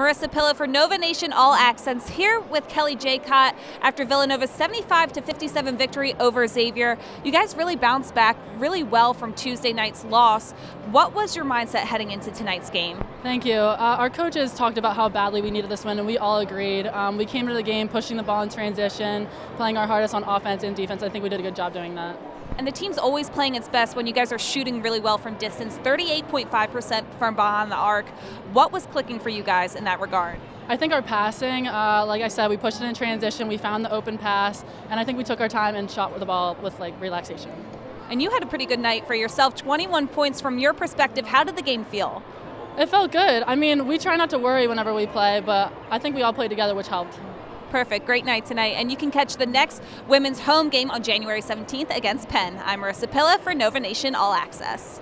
Marissa Pilla for Nova Nation All Access here with Kelly Jekot after Villanova's 75 to 57 victory over Xavier. You guys really bounced back really well from Tuesday night's loss. What was your mindset heading into tonight's game? Thank you. Uh, our coaches talked about how badly we needed this win, and we all agreed. Um, we came into the game pushing the ball in transition, playing our hardest on offense and defense. I think we did a good job doing that. And the team's always playing its best when you guys are shooting really well from distance 38.5% from behind the arc. What was clicking for you guys in that regard? I think our passing, uh, like I said, we pushed it in transition, we found the open pass, and I think we took our time and shot with the ball with like relaxation. And you had a pretty good night for yourself 21 points from your perspective. How did the game feel? It felt good. I mean, we try not to worry whenever we play, but I think we all played together, which helped. Perfect. Great night tonight. And you can catch the next women's home game on January 17th against Penn. I'm Marissa Pilla for Nova Nation All Access.